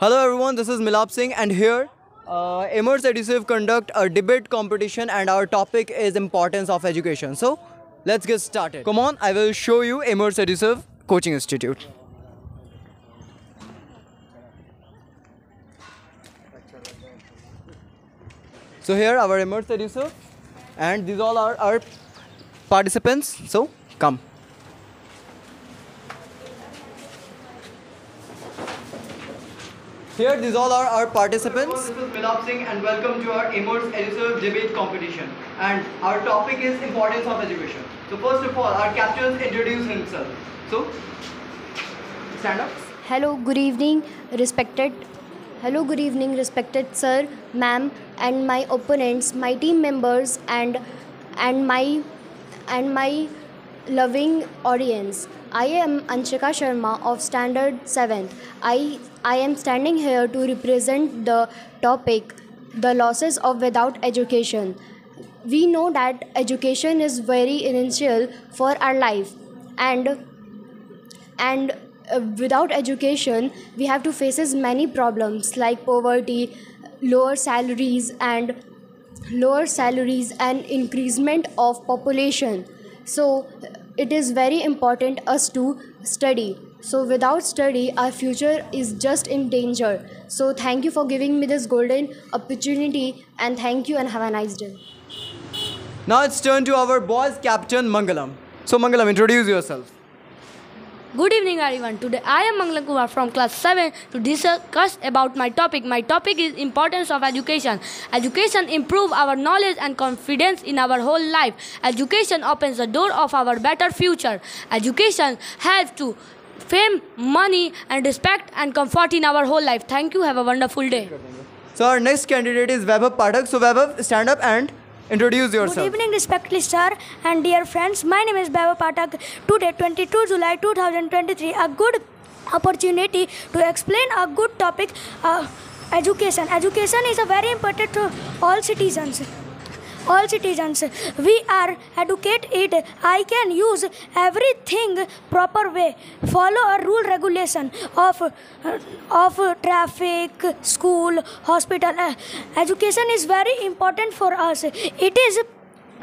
Hello everyone, this is Milap Singh and here uh, Emers Edisive conduct a debate competition and our topic is importance of education. So let's get started. Come on, I will show you Emers Edisive Coaching Institute. So here our Emers Edisive and these all are our participants. So come. Here, these all are our participants. This is Milap Singh and welcome to our Emers Edisive debate competition. And our topic is importance of education. So first of all, our captains introduce himself. So, stand up. Hello, good evening, respected. Hello, good evening, respected sir, ma'am, and my opponents, my team members, and and my and my loving audience. I am Anshika Sharma of Standard 7th. I I am standing here to represent the topic the losses of without education. We know that education is very essential for our life and and uh, without education we have to faces many problems like poverty lower salaries and lower salaries and increasement of population so it is very important us to study so without study our future is just in danger so thank you for giving me this golden opportunity and thank you and have a nice day Now it's turn to our boys captain Mangalam. So Mangalam, introduce yourself. Good evening, everyone. Today I am Mangalam Kumar from class 7 to discuss about my topic. My topic is importance of education. Education improve our knowledge and confidence in our whole life. Education opens the door of our better future. Education helps to fame, money and respect and comfort in our whole life. Thank you. Have a wonderful day. So our next candidate is Vaibhav Pathak. So Vaibhav, stand up and introduce yourself. Good evening, respected sir and dear friends. My name is Baba Pathak. Today, 22 July 2023, a good opportunity to explain a good topic, uh, education. Education is a very important to all citizens. All citizens, we are educated. I can use everything proper way. Follow a rule regulation of of traffic, school, hospital. Education is very important for us. It is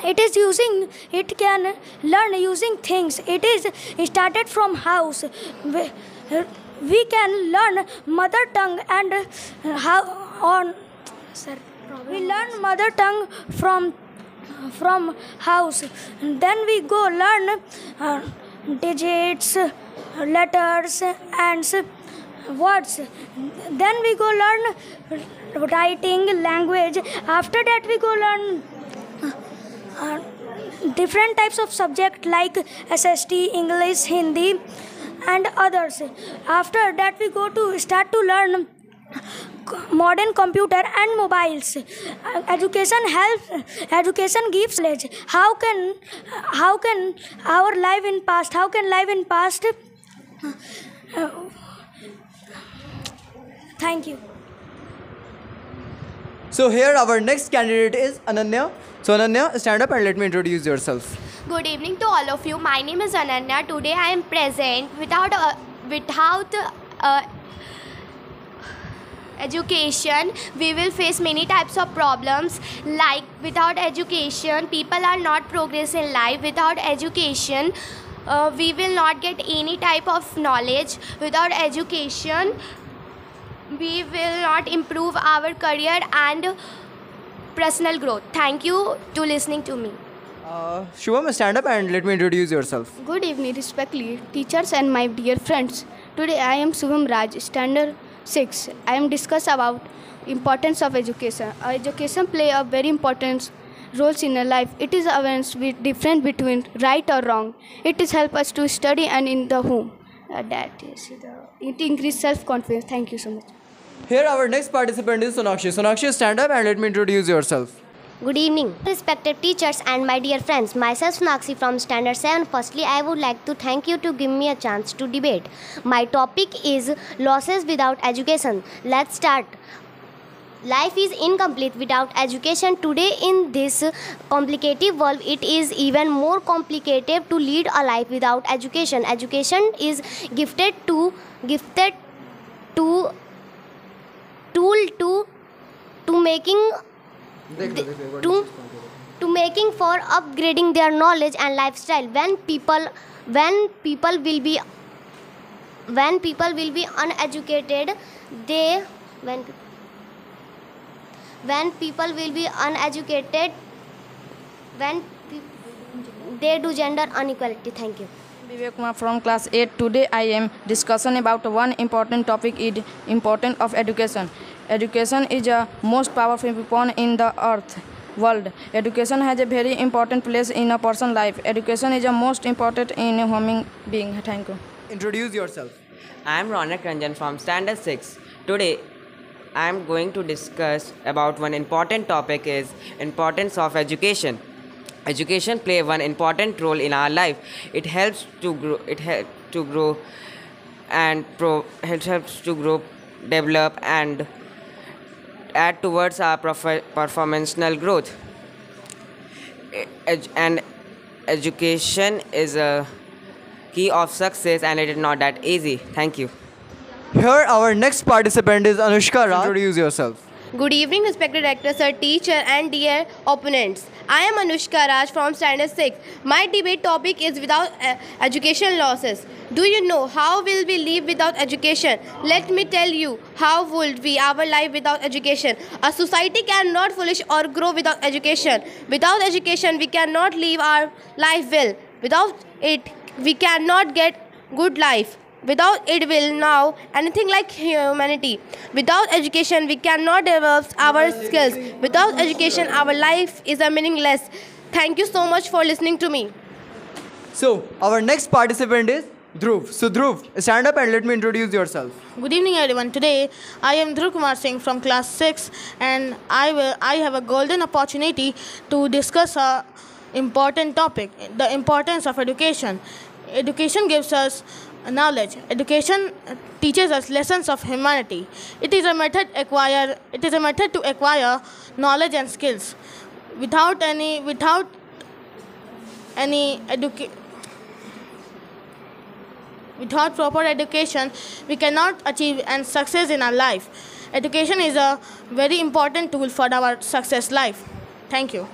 it is using it can learn using things it is started from house we, we can learn mother tongue and how on sir we learn mother tongue from from house. Then we go learn uh, digits letters and words. Then we go learn writing language. After that we go learn uh, different types of subject like SST, English, Hindi, and others. After that, we go to start to learn modern computer and mobiles Uh, education helps education gives knowledge how can how can our life in past how can life in past uh, thank you So here our next candidate is Ananya. So Ananya, stand up and let me introduce yourself. Good evening to all of you. My name is Ananya. Today I am present without uh, without uh, education we will face many types of problems. Like without education people are not progress in life. Without education uh, we will not get any type of knowledge. Without education we will not improve our career and personal growth. Thank you to listening to me. Uh, Shubham, stand up and let me introduce yourself. Good evening, respectfully, teachers and my dear friends. Today I am Shubham Raj, standard 6. I am discuss about importance of education. Uh, education play a very important roles in a life. It is awareness with difference between right or wrong. It is help us to study and in the home. Uh, that is the, it increase self confidence. Thank you so much. Here our next participant is Sonakshi. Sonakshi, stand up and let me introduce yourself. Good evening, respected teachers and my dear friends. Myself Nakshi from Standard 7. Firstly, I would like to thank you to give me a chance to debate. My topic is losses without education. Let's start. Life is incomplete without education. Today, in this complicated world, it is even more complicated to lead a life without education. Education is gifted to gifted to tool to to making to to making for upgrading their knowledge and lifestyle when people when people will be when people will be uneducated they when when people will be uneducated when pe- they do gender inequality thank you Vivek Kumar from class 8. Today I am discussing about one important topic is importance of education. Education is a most powerful weapon in the earth world. Education has a very important place in a person's life. Education is a most important in a human being. Thank you. Introduce yourself. I am Ronak Ranjan from Standard 6. Today I am going to discuss about one important topic is importance of education. Education play one important role in our life. It helps to grow it help to grow and pro, it helps to grow, develop and add towards our prof- performational growth. And education is a key of success and it is not that easy. Thank you. Here, our next participant is Anushka Raj. Introduce yourself. Good evening, respected actors, sir, teacher, and dear opponents. I am Anushka Raj from Standard 6. My debate topic is without uh, education losses. Do you know how will we live without education? Let me tell you how would we our life without education. A society cannot flourish or grow without education. Without education, we cannot live our life well. Without it, we cannot get good life. Without it will now anything like humanity. Without education we cannot develop our skills. Without education our life is a meaningless. Thank you so much for listening to me. So, our next participant is Dhruv. So, Dhruv, stand up and let me introduce yourself. Good evening, everyone. Today, I am Dhruv Kumar Singh from class 6, and I will. I have a golden opportunity to discuss a important topic: the importance of education. Education gives us knowledge. Education teaches us lessons of humanity. It is a method acquire. It is a method to acquire knowledge and skills. Without any, without any education. Without proper education, we cannot achieve and success in our life. Education is a very important tool for our success life. Thank you.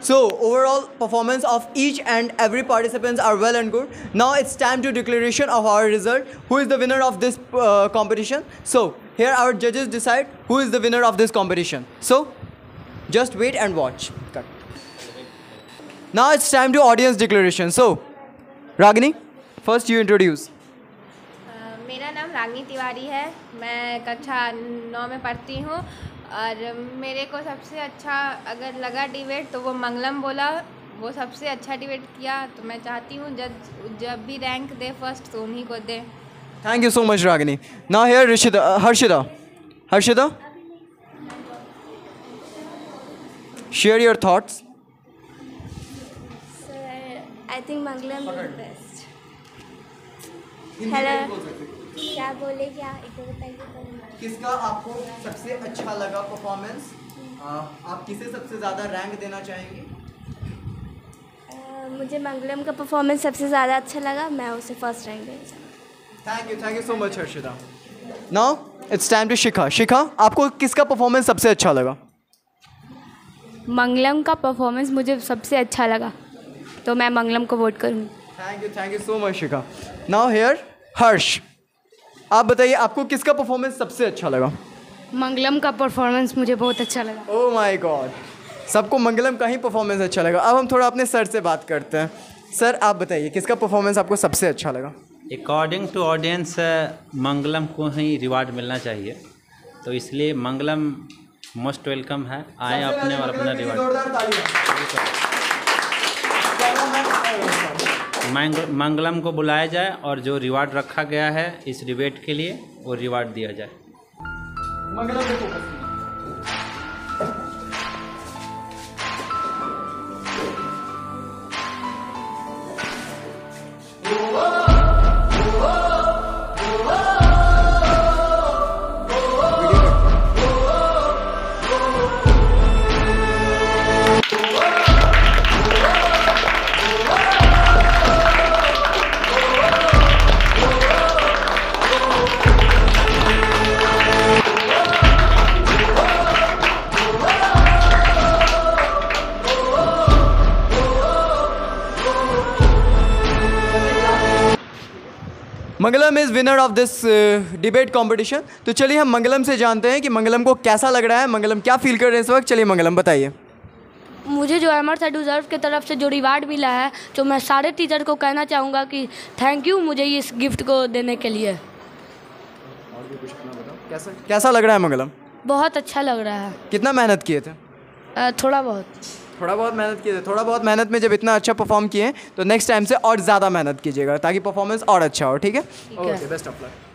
So, overall performance of each and every participants are well and good. Now it's time to declaration of our result. Who is the winner of this uh, competition? So, here our judges decide who is the winner of this competition. So, just wait and watch. Cut. Now it's time to audience declaration. So, Ragini, first you introduce. मेरा नाम रागनी तिवारी है मैं कक्षा नौ में पढ़ती हूँ और मेरे को सबसे अच्छा अगर लगा डिबेट तो वो मंगलम बोला। वो सबसे अच्छा डिबेट किया तो मैं चाहती हूँ जब जब भी रैंक दे फ़र्स्ट तो उन्हीं को दे। Thank you so much Ragini ना hear Rishida Harshida Harshida share your thoughts I think Mangalam best hello क्या बोले क्या एक बताइए तो। किसका आपको सबसे अच्छा लगा परफॉर्मेंस आप किसे सबसे ज़्यादा रैंक देना चाहेंगे? मुझे मंगलम का परफॉर्मेंस सबसे ज़्यादा अच्छा लगा मैं उसे फ़र्स्ट रैंक देना thank you thank you so much Harshita now it's time to Shikha Shikha आपको किसका परफॉर्मेंस सबसे अच्छा लगा? मंगलम का परफॉर्मेंस मुझे सबसे अच्छा लगा तो मैं मंगलम को वोट करूँगी। Thank you thank you so much Shikha now hear Harsh आप बताइए आपको किसका परफॉर्मेंस सबसे अच्छा लगा? मंगलम का परफॉर्मेंस मुझे बहुत अच्छा लगा। ओ माय गॉड सबको मंगलम का ही परफॉर्मेंस अच्छा लगा। अब हम थोड़ा अपने सर से बात करते हैं। सर आप बताइए किसका परफॉर्मेंस आपको सबसे अच्छा लगा? अकॉर्डिंग टू ऑडियंस मंगलम को ही रिवार्ड मिलना चाहिए। तो इसलिए मंगलम मोस्ट वेलकम है। आए अपने और अपना रिवार्ड मंग- मंगलम को बुलाया जाए और जो रिवार्ड रखा गया है इस रिबेट के लिए वो रिवार्ड दिया जाए। Mangalam Mangalam is winner of this debate competition तो चलिए हम मंगलम से जानते हैं कि मंगलम को कैसा लग रहा है। मंगलम क्या फील कर रहे हैं इस वक्त? चलिए मंगलम बताइए। मुझे जो एमर्स एडुजर्व की तरफ़ से जो रिवार्ड मिला है तो मैं सारे टीचर को कहना चाहूँगा कि थैंक यू मुझे इस गिफ्ट को देने के लिए। कैसा कैसा लग रहा है मंगलम? बहुत अच्छा लग रहा है। कितना मेहनत किए थे? थोड़ा बहुत। थोड़ा बहुत मेहनत कीजिए थोड़ा बहुत मेहनत में जब इतना अच्छा परफॉर्म किए तो नेक्स्ट टाइम से और ज़्यादा मेहनत कीजिएगा ताकि परफॉर्मेंस और अच्छा हो ठीक है। Okay best of luck